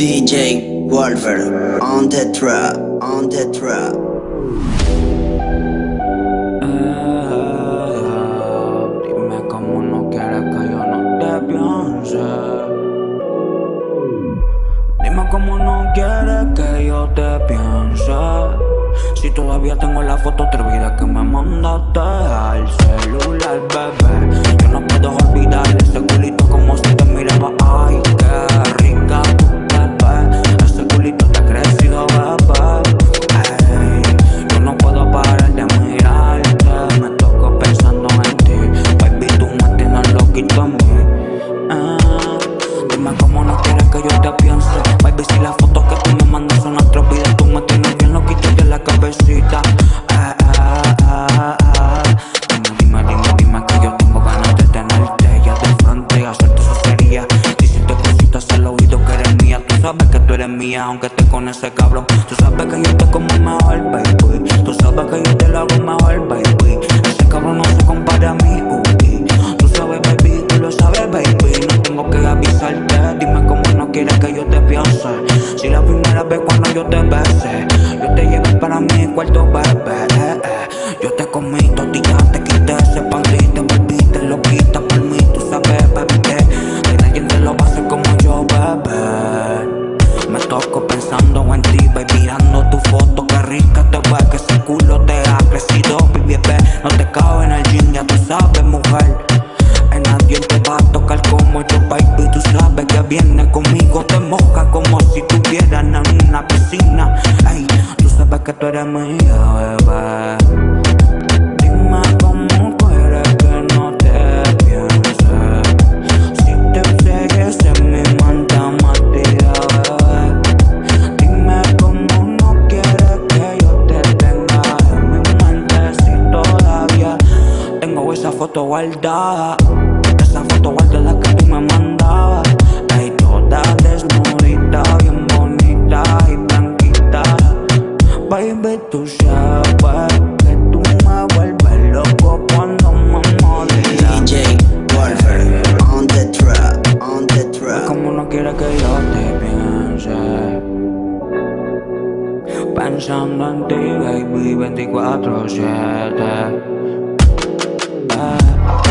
DJ Wolfer on the trap, on the trap. Dime cómo no quieres que yo no te piense. Dime cómo no quieres que yo te piense. Si todavía tengo la foto atrevida que me mandaste al celular, bebé. Aunque esté con ese cabrón. Tú sabes que yo te como mejor, baby. Tú sabes que yo te lo hago mejor, baby. Ese cabrón no se compara a mí, uy. Tú sabes, baby, tú lo sabes, baby. No tengo que avisarte. Dime cómo no quieres que yo te piense. Si la primera vez cuando yo te besé, que tú eres mía, bebé. Dime cómo quieres que no te piense. Si te sigues en mi mente, Matías, bebé. Dime cómo no quieres que yo te tenga en mi mente. Si todavía tengo esa foto guardada. Esa foto guardada que tú me mandabas. Tú sabes que tú me vuelves loco cuando me molestas. DJ Wolfer on the trap, on the trap. Como no quiere que yo te piense Pensando en ti, baby, 24-7 Eh.